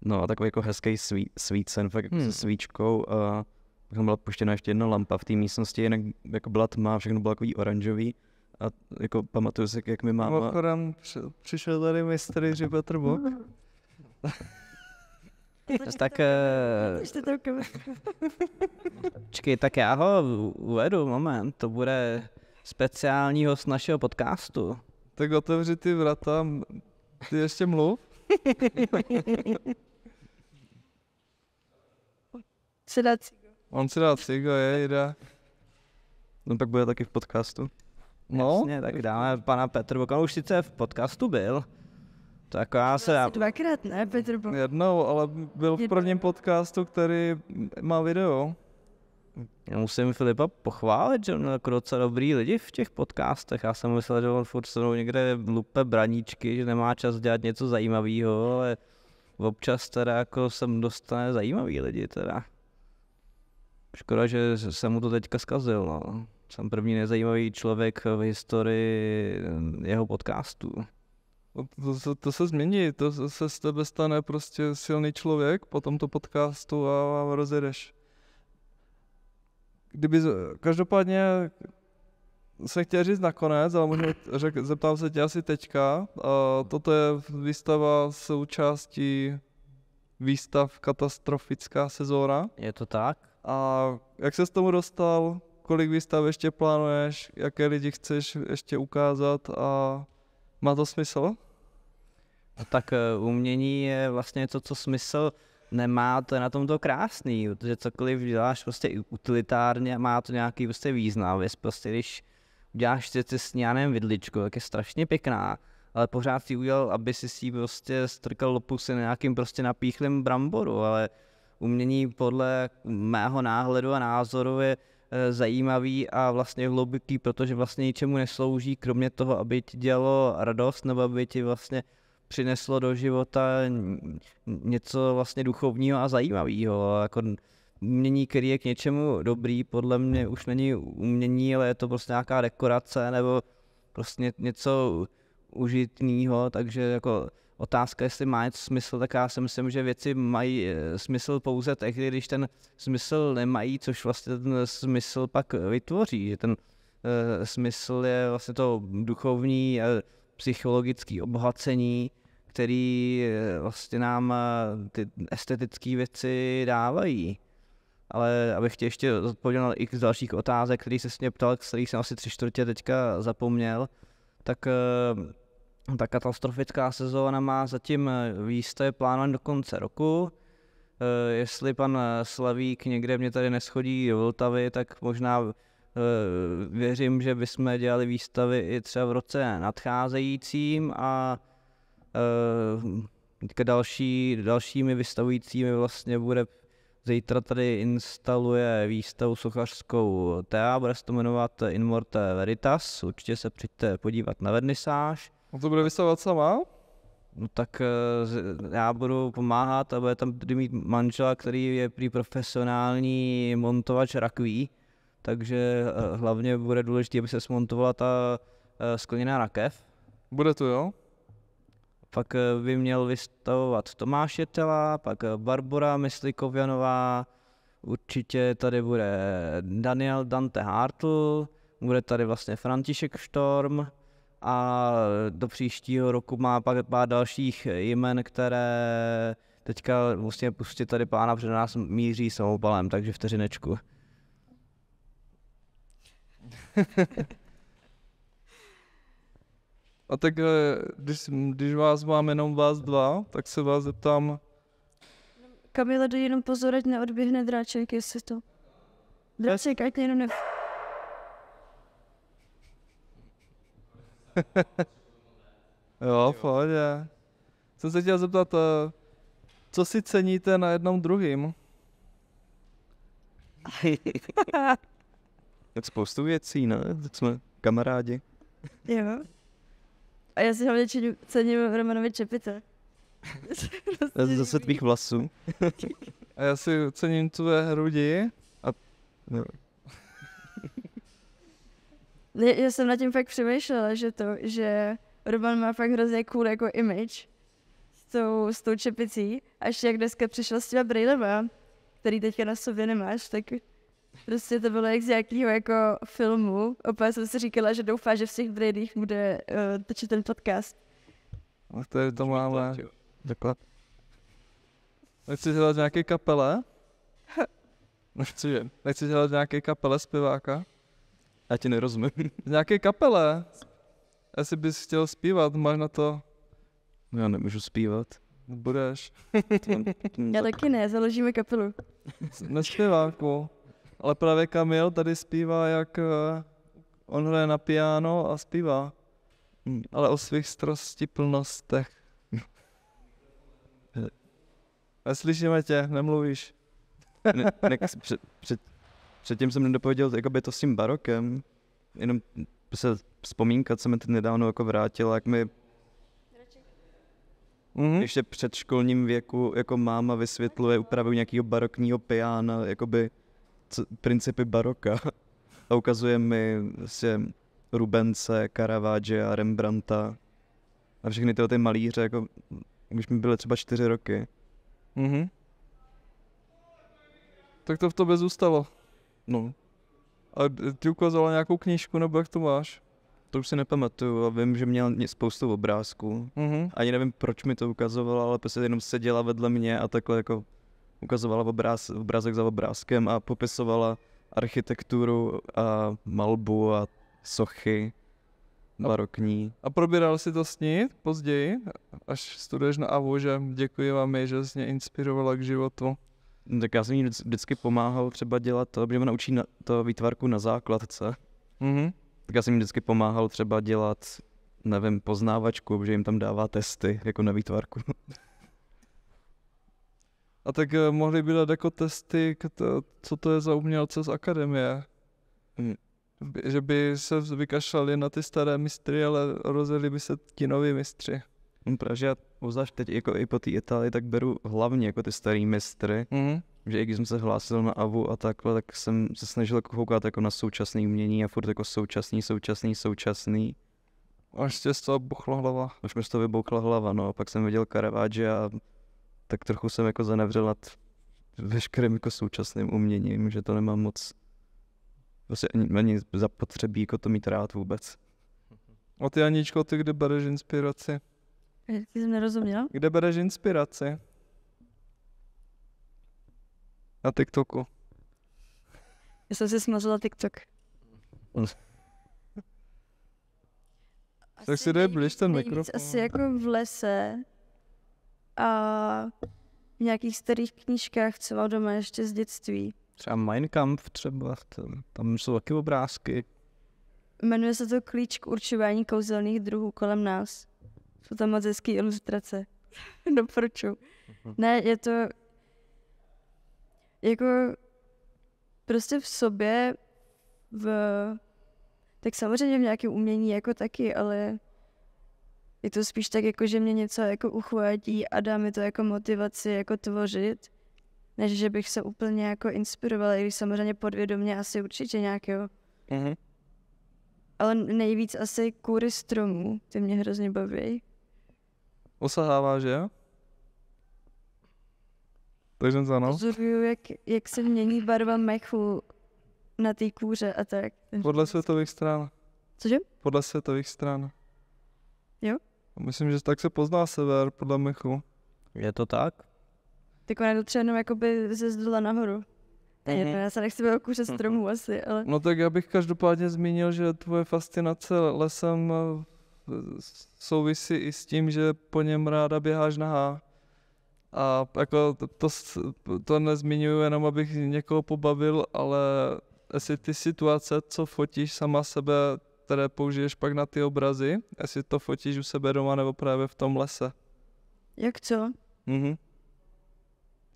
no a takový jako hezký sví, svícen, fakt jako Hmm. se svíčkou a pak tam byla puštěna ještě jedna lampa v té místnosti, jinak jako byla tma, všechno bylo takový oranžový. A jako pamatuju si, jak mi máma... mimochodem při, přišel tady mistr Jiří Petr Bok. Tak eh, počkej, tak já ho uvedu, moment, to bude speciální host našeho podcastu. Tak otevři ty vrata, ty ještě mluv. Sedací. On si dá cigo, je, jde. No pak bude taky v podcastu. No, Jasně, tak dáme pana Petr Boka, on už sice v podcastu byl, tak já se, Asi dvakrát, ne, Petr Bo- jednou, ale byl v prvním podcastu, který má video. Já musím Filipa pochválit, že on je jako docela dobrý lidi v těch podcastech. Já jsem myslel, že on furt se mnou někde lupe braníčky, že nemá čas dělat něco zajímavého, ale občas teda jako sem dostane zajímavý lidi teda. Škoda, že jsem mu to teďka zkazil, no. Jsem první nezajímavý člověk v historii jeho podcastu. No, To, to, to se změní, to se z tebe stane prostě silný člověk po tomto podcastu a, a rozjedeš. Kdyby, každopádně se chtěl říct nakonec, ale možná řek, zeptám se tě asi teďka. A toto je výstava součástí výstav Katastrofická sezóna. Je to tak? A jak se s tomu dostal? Kolik výstav ještě plánuješ? Jaké lidi chceš ještě ukázat? A má to smysl? No tak eh, umění je vlastně to, co smysl nemá, to je na tom to krásný, protože cokoliv děláš prostě utilitárně, má to nějaký prostě význam, věc prostě když uděláš si s já nevím, vidličku, tak je strašně pěkná, ale pořád si udělal, aby si si prostě strkal do pusy na nějakým prostě napíchlým bramboru, ale umění podle mého náhledu a názoru je eh, zajímavý a vlastně hluboký, protože vlastně ničemu neslouží, kromě toho, aby ti dělalo radost nebo aby ti vlastně přineslo do života něco vlastně duchovního a zajímavého. Jako umění, který je k něčemu dobrý, podle mě už není umění, ale je to prostě nějaká dekorace nebo prostě ně- něco užitného, takže jako otázka, jestli má něco smysl, tak já si myslím, že věci mají eh, smysl pouze tehdy, když ten smysl nemají, což vlastně ten smysl pak vytvoří. Že ten eh, smysl je vlastně to duchovní, eh, psychologické obohacení, který eh, vlastně nám ty estetické věci dávají. Ale abych tě ještě odpověděl na x dalších otázek, který se mě ptal, z kterých jsem asi tři čtvrtě teďka zapomněl, tak ta katastrofická sezóna má zatím eh, výstavy plánované do konce roku. Eh, Jestli pan eh, Slavík někde mě tady neschodí do Vltavy, tak možná věřím, že bychom dělali výstavy i třeba v roce nadcházejícím a teďka další, dalšími vystavujícími vlastně bude Zítra tady instaluje výstavu sochařskou TEA, bude se to jmenovat In Morte Veritas, určitě se přijďte podívat na vernisáž. On to bude vystavovat sama? No tak eh, já budu pomáhat a bude tam tady mít manžela, který je prý profesionální montovač rakví, takže eh, hlavně bude důležité, aby se smontovala ta eh, skleněná rakev. Bude to, jo? Pak by měl vystavovat Tomáš Jetela, pak Barbara Myslikovianová, určitě tady bude Daniel Dante Hartl, bude tady vlastně František Štorm a do příštího roku má pak pár dalších jmen, které teďka vlastně pustit tady pána před nás míří samopalem, takže vteřinečku. A tak eh, když, když vás mám jenom vás dva, tak se vás zeptám, Kamila, dej jenom pozor, ať neodběhne dráček, jestli to... Dráček, ať jenom ne... jo, v pohodě. Jsem se chtěl zeptat, eh, co si ceníte na jednom druhým? Tak spoustu věcí, ne? Tak jsme kamarádi. Jo. A já si hlavně cením, cením Romanovi Čepite. Z- Zase tvých vlasů. A já si cením tvé hrudi. No. Ne, já jsem nad tím fakt přemýšlela, že to, že Roman má fakt hrozně cool jako image s tou, s tou čepicí. A ještě jak dneska přišel s těma brýlema, který teďka na sobě nemáš, tak prostě to bylo jak z nějakého jako filmu. Opět jsem si říkala, že doufá, že v těch brýlích bude uh, točit ten podcast. A tady to máme. Takhle. Nechci dělat nějaké kapele? Cože? Nechci dělat nějaké kapele zpěváka? Já ti nerozumím. Z nějaké kapele? Jestli bys chtěl zpívat, máš na to, Já nemůžu zpívat. budeš. Já taky ne, založíme kapelu. Na zpěváku. Ale právě Kamil tady zpívá, jak eh, on hraje na piano a zpívá. Hm. Ale o svých strostiplnostech. Neslyšíme tě, nemluvíš. Ne, ne, před, před, předtím jsem nedopověděl jakoby to s tím barokem, jenom se vzpomínka, co mi teď nedávno jako vrátila, jak mi Mhm. ještě před školním věku jako máma vysvětluje úpravu nějakého barokního piana, jakoby co, principy baroka. A ukazuje mi vlastně Rubence, Caravaggia a Rembrandta a všechny tyhle ty malíře, jako když mi byly třeba čtyři roky. Mhm. Tak to v tobě zůstalo. No, A ti ukázala nějakou knížku, nebo jak to máš? to už si nepamatuju a vím, že měl spoustu obrázků. Mhm. Ani nevím, proč mi to ukazovala, ale prostě jenom seděla vedle mě a takhle jako ukazovala obráz, obrázek za obrázkem a popisovala architekturu a malbu a sochy barokní. A probíral si to s ní později, až studuješ na AVU, že děkuji vám, že jsi mě inspirovala k životu. Tak já jsem jí vždy- vždycky pomáhal třeba dělat to, protože ona učí na, to výtvarku na základce. Mhm. Tak já jsem jí vždycky pomáhal třeba dělat, nevím, poznávačku, že jim tam dává testy, jako na výtvarku. A tak eh, mohli by dát jako testy, to, co to je za umělce z akademie. By- Že by se vykašlali na ty staré mistry, ale rozjeli by se ti noví mistři. Protože já obzvlášť teď jako i po té Itálii, tak beru hlavně jako ty starý mistry, Mhm. že i když jsem se hlásil na AVU a takhle, tak jsem se snažil koukat jako na současné umění a furt jako současný, současný, současný. A ještě z toho buchla hlava. Už mi z toho vybouchla hlava, no a pak jsem viděl Caravaggia a tak trochu jsem jako zanevřel nad veškerým jako současným uměním, že to nemám moc vlastně ani, ani zapotřebí jako to mít rád vůbec. A ty Aničko, ty kde bereš inspiraci? Ty jsem nerozuměla? Kde bereš inspiraci? Na TikToku. Já jsem si smazala TikTok. Tak si dej blíž ten nejvíc mikrofon. Asi jako v lese a v nějakých starých knížkách, co mám doma ještě z dětství. Třeba Mein Kampf třeba, tam jsou taky obrázky. Jmenuje se to Klíč k určování kouzelných druhů kolem nás. Jsou tam moc hezký ilustrace. Doporučuji. Ne, je to jako prostě v sobě v tak samozřejmě v nějakém umění jako taky, ale je to spíš tak jako, že mě něco jako uchvátí a dá mi to jako motivaci jako tvořit, než že bych se úplně jako inspirovala, i když samozřejmě podvědomě asi určitě nějakého. Mhm. Ale nejvíc asi kůry stromů, ty mě hrozně baví. Osahává, že jo? Takže to ano. Pozoruju, jak, jak se mění barva mechu na té kůře a tak. Podle světových stran. Cože? Podle světových stran. Jo? Myslím, že tak se pozná sever, podle mechu. Je to tak? Tak ona jdu třeba jenom jakoby ze zdola nahoru. To je jedno, Mhm. já se nechci o kůře stromů asi, ale No tak já bych každopádně zmínil, že tvoje fascinace lesem souvisí i s tím, že po něm ráda běháš nahá. A jako to, to, to nezmiňuji jenom, abych někoho pobavil, ale jestli ty situace, co fotíš sama sebe, které použiješ pak na ty obrazy, jestli to fotíš u sebe doma nebo právě v tom lese. jak co? Mhm.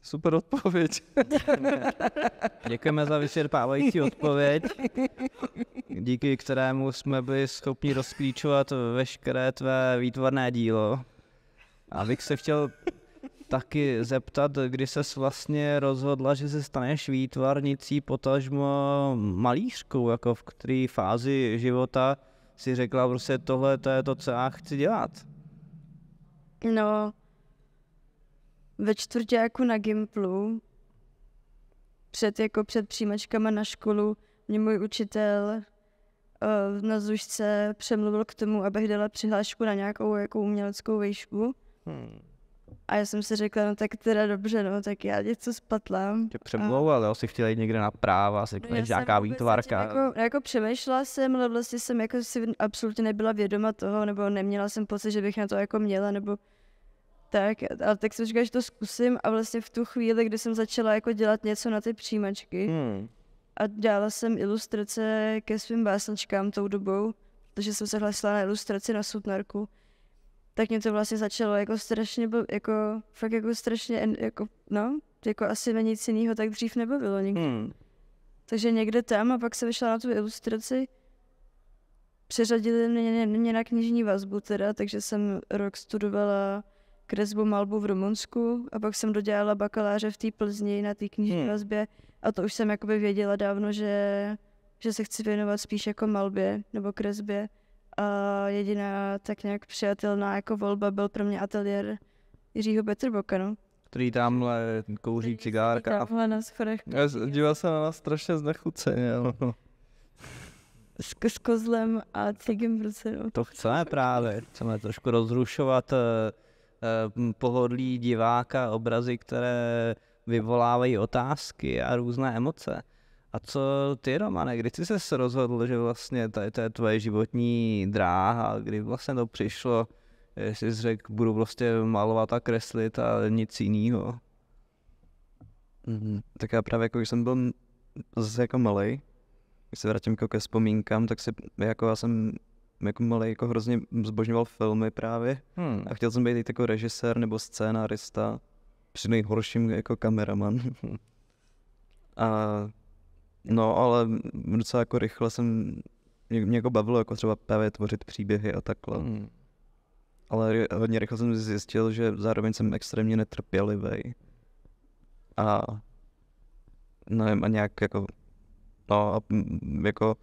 Super odpověď. Děkujeme za vyčerpávající odpověď, díky kterému jsme byli schopni rozklíčovat veškeré tvé výtvarné dílo. A bych se chtěl taky zeptat, kdy ses vlastně rozhodla, že se staneš výtvarnicí, potažmo malířkou, jako v které fázi života si řekla prostě tohle to je to, co já chci dělat. No, ve čtvrtáku na Gimplu, před, jako před přijímačkama na školu, mě můj učitel uh, na zušce přemluvil k tomu, abych dala přihlášku na nějakou jako uměleckou výšku. Hmm. A já jsem si řekla, no tak teda dobře, no tak já něco spatlám. Tě přemlouval, jo, si chtěla jít někde na práva, si No, řekneš já jsem nějaká výtvarka. Jako, jako přemýšlela jsem, ale vlastně jsem jako si absolutně nebyla vědoma toho, nebo neměla jsem pocit, že bych na to jako měla, nebo tak, ale tak jsem říkala, že to zkusím a vlastně v tu chvíli, kdy jsem začala jako dělat něco na ty přijímačky Hmm. a dělala jsem ilustrace ke svým básničkám tou dobou, protože jsem se hlásila na ilustraci na Sutnarku, tak mě to vlastně začalo jako strašně, jako fakt jako strašně, jako, no, jako asi mě nic jiného tak dřív nebavilo nikdy. Hmm. Takže někde tam a pak se vyšla na tu ilustraci. Přeřadili mě, mě na knižní vazbu teda, takže jsem rok studovala kresbu malbu v Rumunsku a pak jsem dodělala bakaláře v té Plzni na té knižní Hmm. vazbě a to už jsem jakoby věděla dávno, že, že se chci věnovat spíš jako malbě nebo kresbě. A jediná tak nějak přijatelná jako volba byl pro mě ateliér Jiřího Petrboka, no. Který tamhle kouří cigárka a Tamhle na schodech Já díval se na nás strašně znechuceně, no. s, s kozlem a cigem v ruce, no. to chceme právě. Chceme trošku rozrušovat eh, pohodlí diváka, obrazy, které vyvolávají otázky a různé emoce. A co ty, Romane, kdy jsi se rozhodl, že vlastně to je, to je tvoje životní dráha, kdy vlastně to přišlo, jsi řekl, budu prostě malovat a kreslit a nic jiného. Mhm. Tak já právě jako když jsem byl zase jako malej, když se vrátím jako ke vzpomínkám, tak si jako já jsem jako malej jako hrozně zbožňoval filmy právě Hmm. a chtěl jsem být jako režisér nebo scénárista, při nejhorším jako kameraman. a no ale docela jako rychle jsem, mě, mě jako bavilo jako třeba právě tvořit příběhy a takhle. Hmm. Ale hodně rychle jsem zjistil, že zároveň jsem extrémně netrpělivý. A nevím, a nějak jako, no a jako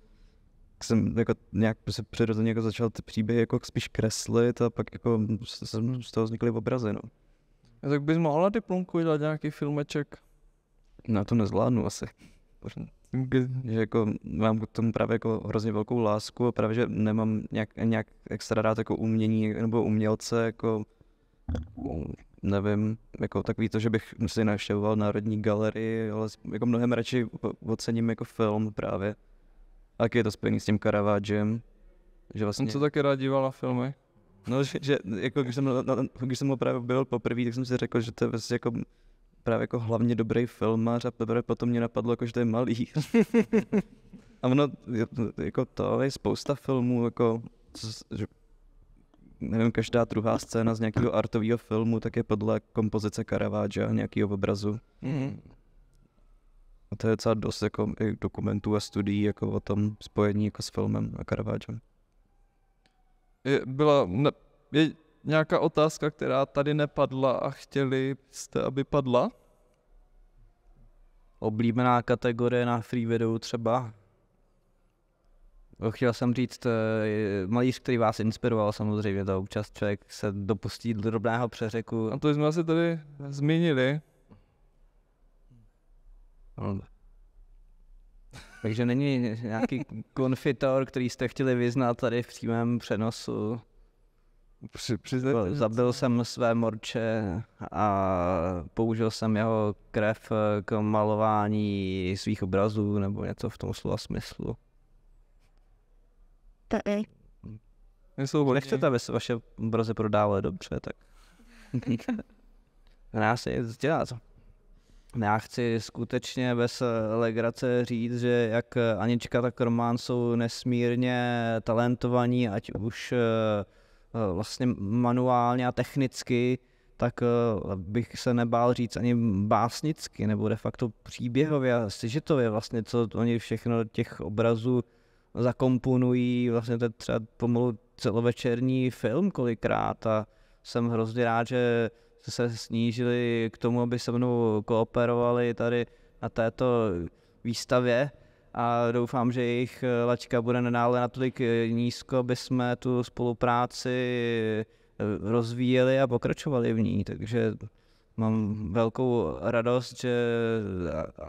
jsem jako nějak se přirozeně jako začal ty příběhy jako spíš kreslit a pak jako z toho vznikly obrazy, no. A tak bys mohl na diplomku dělat nějaký filmeček. Na to nezvládnu asi. Že jako mám k tomu právě jako hrozně velkou lásku a právě, že nemám nějak, nějak extra rád jako umění nebo umělce, jako nevím, jako takový to, že bych si navštěvoval Národní galerii, ale jako mnohem radši ocením jako film právě. A jak je to spojený s tím Caravagem, že vlastně, se taky rád díval na filmy. no, že, že jako když jsem, na, na, když jsem ho právě byl poprvé, tak jsem si řekl, že to je vlastně jako právě jako hlavně dobrý filmař a teprve potom mě napadlo, jako, že to je malý. a ono, jako to je spousta filmů, jako, co že, nevím, každá druhá scéna z nějakého artového filmu, tak je podle kompozice Caravaggia, nějakého obrazu. Mhm. A to je docela dost jako i dokumentů a studií jako o tom spojení jako s filmem a Caravaggem. Je, byla ne, je nějaká otázka, která tady nepadla a chtěli jste, aby padla? Oblíbená kategorie na free videu třeba? Chtěl jsem říct, eh, malíř, který vás inspiroval samozřejmě, to občas člověk se dopustí drobného přeřeku. A to jsme asi tady zmínili. No. Takže není nějaký konfitor, který jste chtěli vyznat tady v přímém přenosu. Při, přiznejte, Zabil jsem své morče a použil jsem jeho krev k malování svých obrazů nebo něco v tom slova smyslu. Tady. Nejsou hodní. Nechcete, aby se vaše obrazy prodávaly dobře, tak si nic dělat. Já chci skutečně bez legrace říct, že jak Anička, tak Román jsou nesmírně talentovaní, ať už eh, vlastně manuálně a technicky, tak eh, bych se nebál říct ani básnicky, nebo de facto příběhově a sižetově vlastně, co oni všechno těch obrazů zakomponují, vlastně to je třeba pomalu celovečerní film kolikrát a jsem hrozně rád, že se snížili k tomu, aby se mnou kooperovali tady na této výstavě a doufám, že jejich eh, laťka bude nadále natolik eh, nízko, aby jsme tu spolupráci eh, rozvíjeli a pokračovali v ní, takže mám velkou radost, že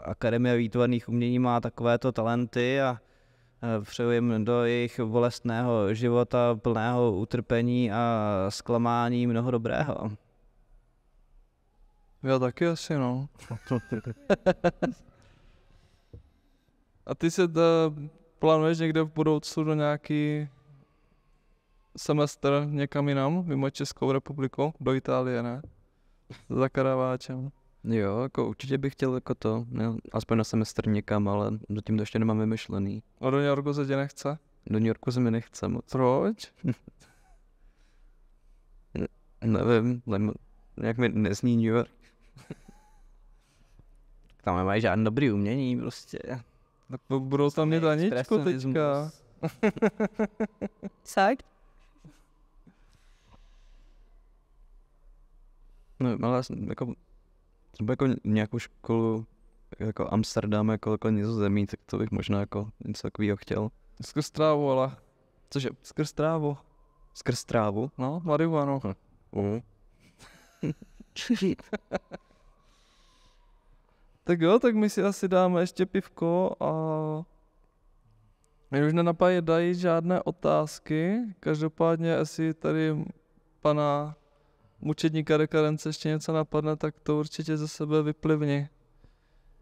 Akademie výtvarných umění má takovéto talenty a přeju jim do jejich bolestného života plného utrpení a zklamání mnoho dobrého. Já taky asi, no. A ty se da, plánuješ někde v budoucnu do nějaký semestr někam jinam, mimo Českou republiku, do Itálie, ne? Za Karaváčem. Jo, jako určitě bych chtěl jako to, ne, aspoň na semestr někam, ale zatím to ještě nemám vymyšlený. A do New Yorku se tě nechce? Do New Yorku se mi nechce moc. Proč? Nevím, nem, nějak mi nezní New York. Tam nemají žádný dobrý umění prostě. Tak to budou tam mít Aničku Expresionismus. teďka. Tak? No, ale já jsem jako, třeba jako nějakou školu, jako Amsterdam, jako, jako nizozemí, tak to bych možná jako něco takového chtěl. Skrz trávu, ale. Cože? Skrz trávu. Skrz trávu? No, marihuanu. Uh. Tak jo, tak my si asi dáme ještě pivko a mě už nenapadají žádné otázky. Každopádně, jestli tady pana mučedníka dekadence ještě něco napadne, tak to určitě ze sebe vyplivni.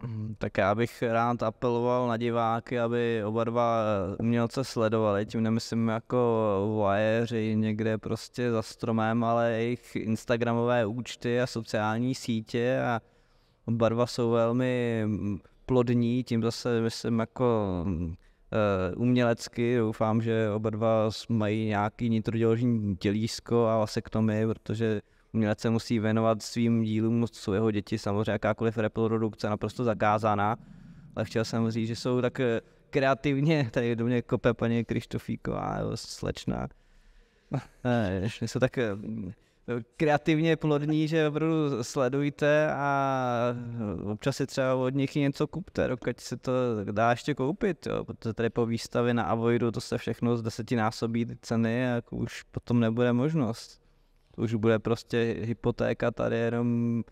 Mm, Tak já bych rád apeloval na diváky, aby oba dva umělce sledovali, tím nemyslím jako voyeuři někde prostě za stromem, ale jejich instagramové účty a sociální sítě a oba dva jsou velmi mm, plodní, tím zase myslím jako eh, umělecky, doufám, že oba dva mají nějaký nitroděložní tělísko a vasektomii, protože umělec se musí věnovat svým dílům jeho děti, samozřejmě jakákoliv reprodukce naprosto zakázaná, ale chtěl jsem říct, že jsou tak eh, kreativně, tady do mě kope paní Krištofíková, slečna, Eh, jsou tak kreativně plodní, že opravdu sledujte a občas si třeba od nich něco kupte, dokud se to dá ještě koupit, jo, protože tady po výstavě na Avoidu to se všechno z desetinásobí ty ceny a jako už potom nebude možnost. To už bude prostě hypotéka tady jenom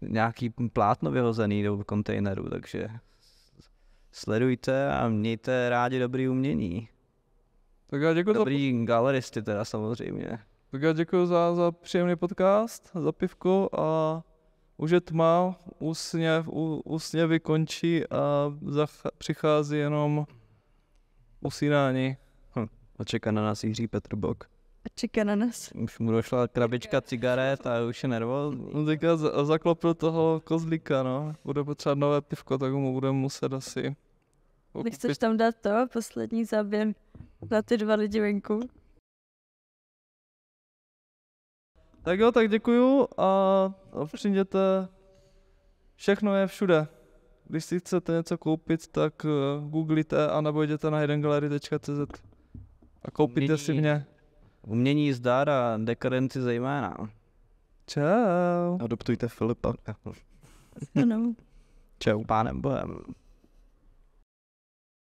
nějaký plátno vyhozený do kontejneru, takže sledujte a mějte rádi dobrý umění. Tak já děkuji za, Dobrý galeristy teda samozřejmě. Tak já děkuji za, za příjemný podcast, za pivko a už je tma, úsměv, ú, úsměvy končí a zach, přichází jenom usínání. A čeká na nás Jiří Petr Bok. A čeká na nás. Už mu došla krabička cigaret a už je nervózní. On teďka za- zaklopil toho kozlíka, no. Bude potřebovat nové pivko, tak mu budeme muset asi Nechceš tam dát to, poslední záběr na ty dva lidi venku? Tak jo, tak děkuju a a přijděte. Všechno je všude. Když si chcete něco koupit, tak uh, googlite a nebo jděte na hiddengallery.cz a koupíte si Umění. mě. Umění zdar a dekadenci zejména. Čau. Adoptujte Filipa. Ano. Čau. Pánem bohem.